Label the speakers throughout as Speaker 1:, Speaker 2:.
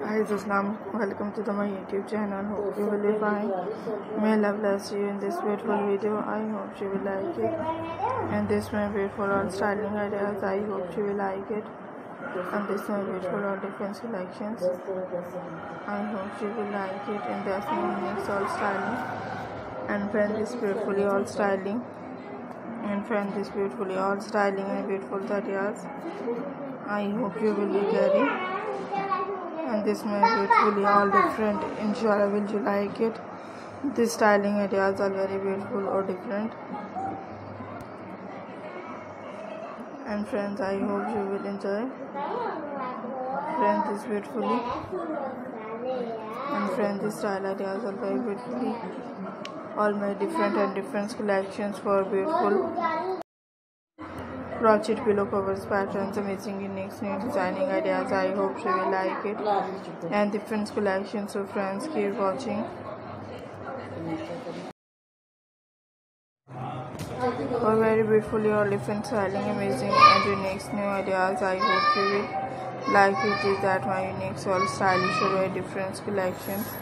Speaker 1: Guys, Islam, welcome to the, my YouTube channel. Hope you will be fine. May Allah bless you in this beautiful video. I hope you will like it. And this my beautiful all styling ideas. I hope you will like it. And this my beautiful all different selections. I hope you will like it. And this my next all styling. And friend this beautifully all styling. And friend this beautifully all styling and beautiful ideas. I hope you will be carry this may beautifully all different. Inshallah will you like it? This styling ideas are very beautiful or different. And friends i hope you will enjoy. Friends this beautifully. And friends this style ideas are very beautifully. All my different and different collections for beautiful crochet pillow covers patterns amazing unique new designing ideas. I hope you will like it. And different collections so friends keep watching. For very beautifully all different styling amazing and unique new ideas. I hope you will like it. Is that my unique all stylish or different collections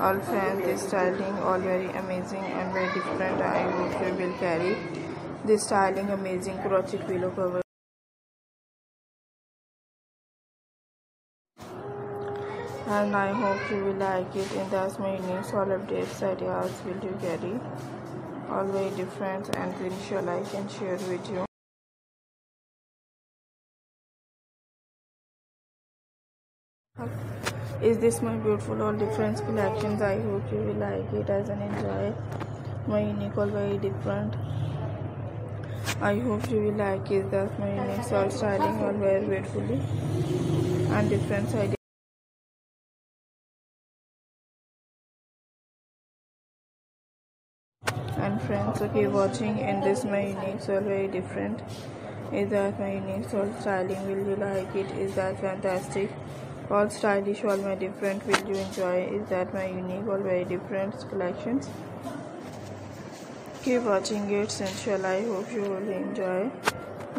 Speaker 1: all friends styling all very amazing and very different. I hope you will carry this styling amazing crochet pillow cover. And I hope you will like it. And that's my new solid dates ideas will you carry all very different and inshallah I can share with you. Is this my beautiful all different collections? I hope you will like it as an enjoy. My unique all very different I hope you will like it. That's my next all styling all very beautifully and different ideas. And friends, okay, watching and this my unique all very different. Is that my unique all styling? Will you like it? Is that fantastic? All stylish, all my different. Will you enjoy? Is that my unique all very different collections? Keep watching it inshallah i hope you will enjoy?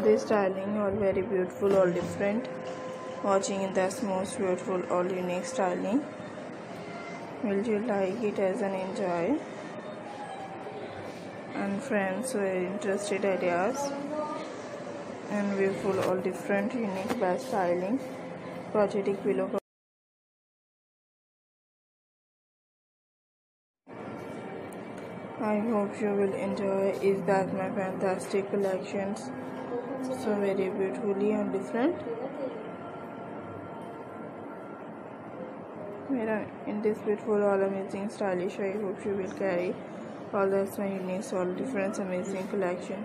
Speaker 1: This styling all very beautiful all different. Watching in this most beautiful all unique styling will you like it as an enjoy? And friends very interested ideas. And beautiful all different unique best styling project pillow I hope you will enjoy is that my fantastic collections? So very beautifully and different. In this beautiful all amazing stylish I hope you will carry all that's my unique all different amazing collection